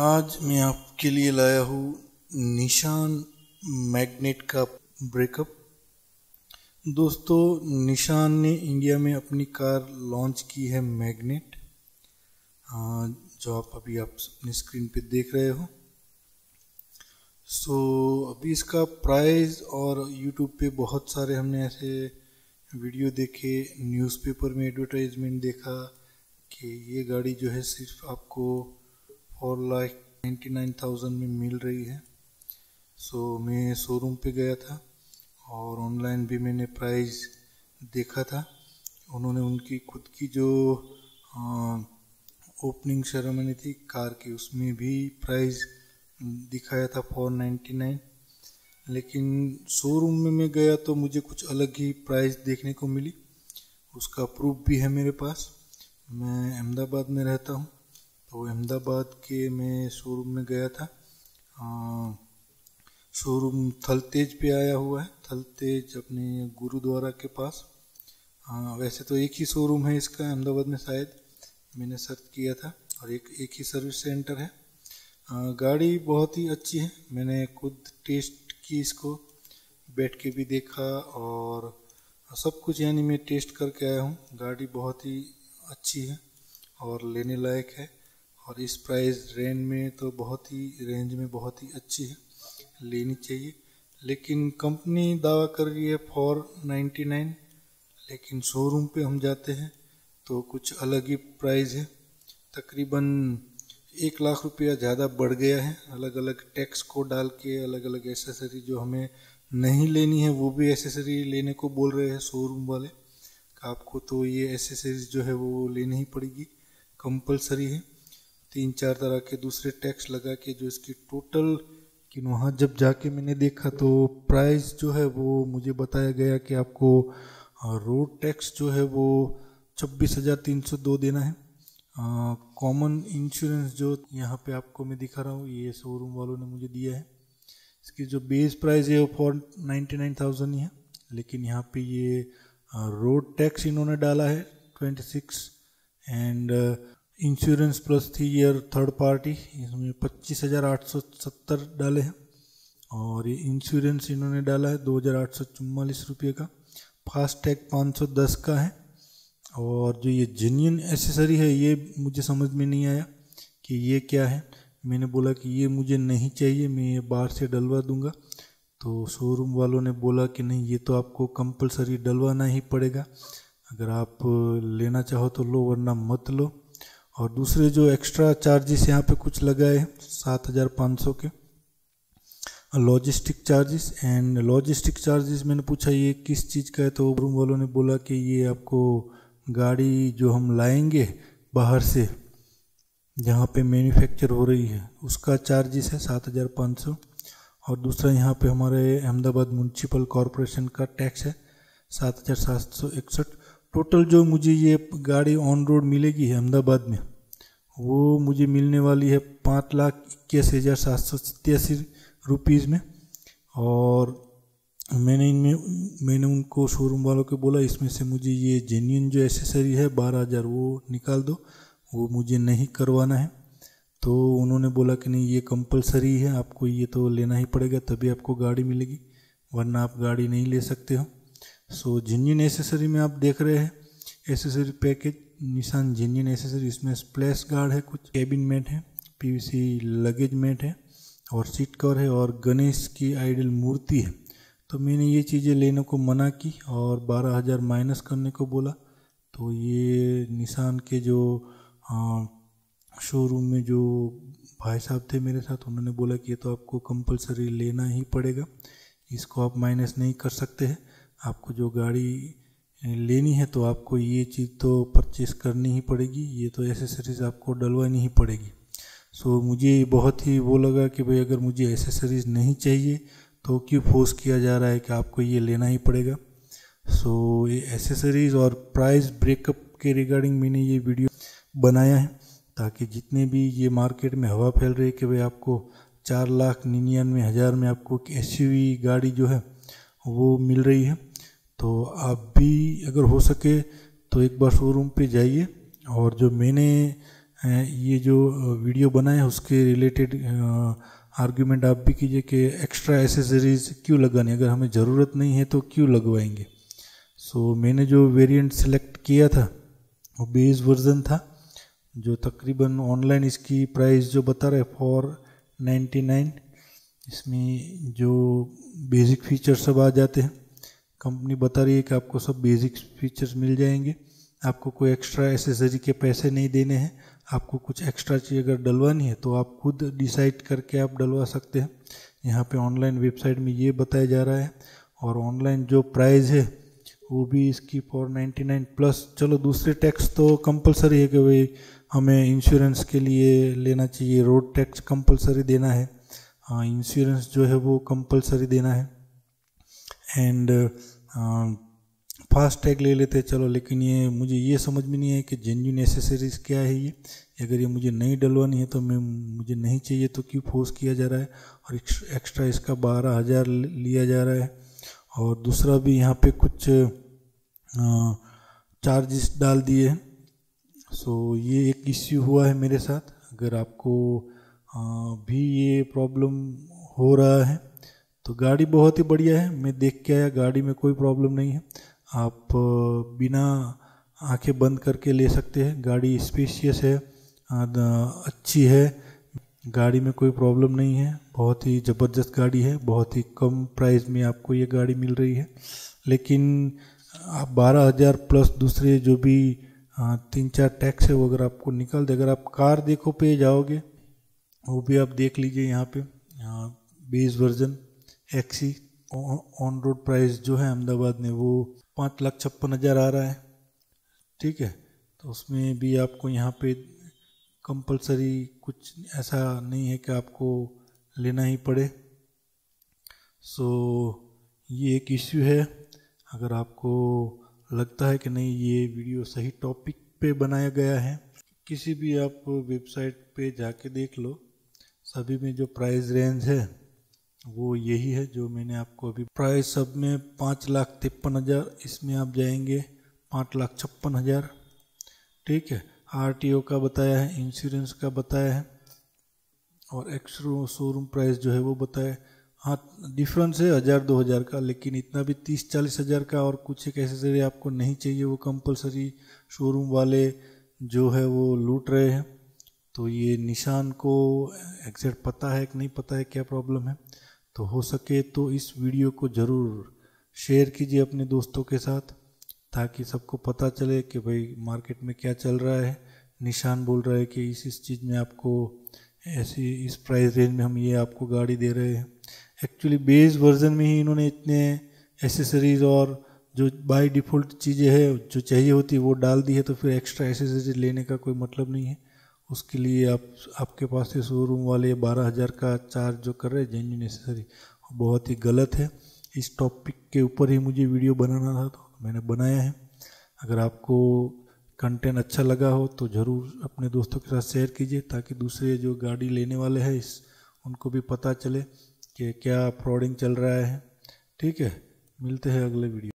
आज मैं आपके लिए लाया हूँ निशान मैग्नेट का ब्रेकअप। दोस्तों निशान ने इंडिया में अपनी कार लॉन्च की है मैग्नेट। जो आप अभी आप अपनी स्क्रीन पे देख रहे हो। सो so, अभी इसका प्राइस और यूट्यूब पे बहुत सारे हमने ऐसे वीडियो देखे न्यूज़पेपर में एडवर्टाइजमेंट देखा कि ये गाड़ी जो है सिर्फ़ आपको four lakh ninety nine thousand में मिल रही है। सो so, मैं शोरूम पे गया था और ऑनलाइन भी मैंने प्राइस देखा था। उन्होंने उनकी खुद की जो ओपनिंग सेरेमनी थी कार की उसमें भी प्राइस दिखाया था फोर नाइन्टी नाइन लेकिन शोरूम में मैं गया तो मुझे कुछ अलग ही प्राइस देखने को मिली। उसका प्रूफ भी है मेरे पास। मैं अहमदाबाद में रहता हूँ। तो अहमदाबाद के मैं शोरूम में गया था। शोरूम थल तेज पे आया हुआ है। थल तेज अपने गुरुद्वारा के पास। आ, वैसे तो एक ही शोरूम है इसका अहमदाबाद में शायद। मैंने सर्च किया था और एक एक ही सर्विस सेंटर है। आ, गाड़ी बहुत ही अच्छी है। मैंने खुद टेस्ट की इसको बैठ के भी देखा और सब कुछ यानी मैं टेस्ट करके आया हूँ। गाड़ी बहुत ही अच्छी है और लेने लायक है। और इस प्राइस रेंज में तो बहुत ही, रेंज में बहुत ही अच्छी है, लेनी चाहिए। लेकिन कंपनी दावा कर रही है फोर नाइन्टी नाइन लेकिन शोरूम पे हम जाते हैं तो कुछ अलग ही प्राइस है। तकरीबन एक लाख रुपया ज़्यादा बढ़ गया है। अलग अलग टैक्स को डाल के अलग अलग एसेसरी जो हमें नहीं लेनी है, वो भी एसेसरी लेने को बोल रहे हैं शोरूम वाले। आपको तो ये एसेसरीज जो है वो लेनी ही पड़ेगी। कंपलसरी है। तीन चार तरह के दूसरे टैक्स लगा के जो इसकी टोटल कि वहाँ जब जाके मैंने देखा तो प्राइस जो है वो मुझे बताया गया कि आपको रोड टैक्स जो है वो छब्बीस हज़ार तीन सौ दो देना है। कॉमन इंश्योरेंस जो यहाँ पे आपको मैं दिखा रहा हूँ, ये शोरूम वालों ने मुझे दिया है। इसकी जो बेस प्राइस है वो फोर नाइन्टी नाइन थाउज़ेंड ही है, लेकिन यहाँ पे ये रोड टैक्स इन्होंने डाला है twenty six and insurance plus three year third party, इसमें पच्चीस हज़ार आठ सौ सत्तर डाले हैं। और ये इंश्योरेंस इन्होंने डाला है दो हज़ार आठ सौ चुम्बालीस रुपये का। फास्ट टैग पाँच सौ दस का है। और जो ये जेन्यन एसेसरी है, ये मुझे समझ में नहीं आया कि ये क्या है। मैंने बोला कि ये मुझे नहीं चाहिए, मैं ये बाहर से डलवा दूँगा। तो शोरूम वालों ने बोला कि नहीं, ये तो आपको कंपलसरी डलवाना ही पड़ेगा। अगर आप लेना चाहो तो लो, वरना मत लो। और दूसरे जो एक्स्ट्रा चार्जेस यहाँ पे कुछ लगाए हैं सात हज़ार पाँच सौ के। Logistic charges and logistic charges मैंने पूछा, ये किस चीज़ का है? तो रूम वालों ने बोला कि ये आपको गाड़ी जो हम लाएँगे बाहर से, जहाँ पे मैन्युफैक्चर हो रही है, उसका चार्जेस है सात हज़ार पाँच सौ। और दूसरा यहाँ पे हमारे अहमदाबाद म्यूनसिपल कॉरपोरेशन का टैक्स है सात हज़ार सात सौ इकसठ। टोटल जो मुझे ये गाड़ी ऑन रोड मिलेगी अहमदाबाद में, वो मुझे मिलने वाली है पाँच लाख इक्यासी हज़ार सात सौ सत्तासी रुपीज़ में। और मैंने इनमें, मैंने उनको शोरूम वालों को बोला, इसमें से मुझे ये जेन्यून जो एसेसरी है बारह हज़ार वो निकाल दो, वो मुझे नहीं करवाना है। तो उन्होंने बोला कि नहीं, ये कंपलसरी है, आपको ये तो लेना ही पड़ेगा, तभी आपको गाड़ी मिलेगी, वरना आप गाड़ी नहीं ले सकते हो। सो जिनियन एसेसरी में आप देख रहे हैं। Accessory package Nissan genuine accessory इसमें स्प्लैश गार्ड है, कुछ केबिन मेट है पीवीसी लगेज मेट है, और सीट कवर है, और गणेश की आइडल मूर्ति है। तो मैंने ये चीज़ें लेने को मना की और बारह हज़ार माइनस करने को बोला। तो ये निशान के जो शोरूम में जो भाई साहब थे मेरे साथ, उन्होंने बोला कि ये तो आपको कंपलसरी लेना ही पड़ेगा। इसको आप माइनस नहीं कर सकते हैं। आपको जो गाड़ी लेनी है तो आपको ये चीज़ तो परचेस करनी ही पड़ेगी ये तो एसेसरीज़ आपको डलवानी ही पड़ेगी। सो मुझे बहुत ही वो लगा कि भाई अगर मुझे एसेसरीज़ नहीं चाहिए तो क्यों फोर्स किया जा रहा है कि आपको ये लेना ही पड़ेगा? सो so, ये एसेसरीज़ और प्राइस ब्रेकअप के रिगार्डिंग मैंने ये वीडियो बनाया है ताकि जितने भी ये मार्केट में हवा फैल रही है कि भाई आपको चार लाख निन्यानवे हज़ार में आपको एस गाड़ी जो है वो मिल रही है। तो आप भी अगर हो सके तो एक बार शोरूम पे जाइए और जो मैंने ये जो वीडियो बना है उसके रिलेटेड आर्ग्यूमेंट आप भी कीजिए कि एक्स्ट्रा एसेसरीज क्यों लगानी? अगर हमें ज़रूरत नहीं है तो क्यों लगवाएँगे? सो so, मैंने जो वेरिएंट सेलेक्ट किया था वो बेस वर्जन था जो तकरीबन ऑनलाइन इसकी प्राइस जो बता रहे फॉर नाइन्टी नाइन इसमें जो बेसिक फीचर्स सब आ जाते हैं। कंपनी बता रही है कि आपको सब बेसिक फीचर्स मिल जाएँगे। आपको कोई एक्स्ट्रा एसेसरी के पैसे नहीं देने हैं। आपको कुछ एक्स्ट्रा चीज़ अगर डलवानी है तो आप खुद डिसाइड करके आप डलवा सकते हैं। यहाँ पे ऑनलाइन वेबसाइट में ये बताया जा रहा है और ऑनलाइन जो प्राइस है, वो भी इसकी फोर नाइन्टी नाइन प्लस चलो, दूसरे टैक्स तो कंपलसरी है कि भाई हमें इंश्योरेंस के लिए लेना चाहिए। रोड टैक्स कंपलसरी देना है। हाँ इंश्योरेंस जो है वो कंपलसरी देना है। एंड फास्ट टैग ले लेते चलो, लेकिन ये मुझे ये समझ में नहीं है कि जेन्यून एसेसरीज क्या है ये। अगर ये मुझे नहीं डलवानी है तो मैं, मुझे नहीं चाहिए तो क्यों फोर्स किया जा रहा है? और एक्स्ट्रा इसका बारह हज़ार लिया जा रहा है। और दूसरा भी यहाँ पे कुछ चार्जेस डाल दिए हैं। सो ये एक इश्यू हुआ है मेरे साथ। अगर आपको भी ये प्रॉब्लम हो रहा है तो गाड़ी बहुत ही बढ़िया है। मैं देख के आया, गाड़ी में कोई प्रॉब्लम नहीं है। आप बिना आँखें बंद करके ले सकते हैं। गाड़ी स्पेशियस है अच्छी है। गाड़ी में कोई प्रॉब्लम नहीं है। बहुत ही ज़बरदस्त गाड़ी है। बहुत ही कम प्राइस में आपको ये गाड़ी मिल रही है। लेकिन आप बारह हज़ार प्लस दूसरे जो भी तीन चार टैक्स है, वो अगर आपको निकल दे, अगर आप कार देखो पे जाओगे, वो भी आप देख लीजिए यहाँ पे। Base version XE on road price जो है अहमदाबाद में वो पाँच लाख छप्पन हज़ार आ रहा है। ठीक है? तो उसमें भी आपको यहाँ पे कंपलसरी कुछ ऐसा नहीं है कि आपको लेना ही पड़े। सो ये एक इश्यू है। अगर आपको लगता है कि नहीं, ये वीडियो सही टॉपिक पे बनाया गया है, किसी भी आप वेबसाइट पे जाके देख लो। सभी में जो प्राइस रेंज है वो यही है जो मैंने आपको अभी प्राइस सब में पाँच लाख तिरपन हज़ार इसमें आप जाएँगे, पाँच लाख छप्पन हज़ार। ठीक है आरटीओ का बताया है इंश्योरेंस का बताया है, और एक्सरो शोरूम प्राइस जो है वो बताया हाँ। डिफरेंस है हज़ार, दो हज़ार का, लेकिन इतना भी तीस, चालीस हज़ार का और कुछ एक एसेसरी आपको नहीं चाहिए, वो कंपलसरी शोरूम वाले जो है वो लूट रहे हैं। तो ये निशान को एग्जैक्ट पता है कि नहीं पता है, क्या प्रॉब्लम है? तो हो सके तो इस वीडियो को ज़रूर शेयर कीजिए अपने दोस्तों के साथ, ताकि सबको पता चले कि भाई मार्केट में क्या चल रहा है। निशान बोल रहा है कि इस इस चीज़ में आपको ऐसी, इस प्राइस रेंज में हम ये आपको गाड़ी दे रहे हैं। एक्चुअली बेस वर्जन में ही इन्होंने इतने एसेसरीज और जो बाय डिफ़ॉल्ट चीज़ें हैं, जो चाहिए होती है, वो डाल दी है तो फिर एक्स्ट्रा एसेसरीज लेने का कोई मतलब नहीं है। उसके लिए आप, आपके पास से शोरूम वाले बारह हज़ार का चार्ज जो कर रहे हैं जेन्यून एसेसरी बहुत ही गलत है। इस टॉपिक के ऊपर ही मुझे वीडियो बनाना था तो मैंने बनाया है। अगर आपको कंटेंट अच्छा लगा हो तो ज़रूर अपने दोस्तों के साथ शेयर कीजिए, ताकि दूसरे जो गाड़ी लेने वाले हैं, इस, उनको भी पता चले कि क्या फ्रॉडिंग चल रहा है। ठीक है, मिलते हैं अगले वीडियो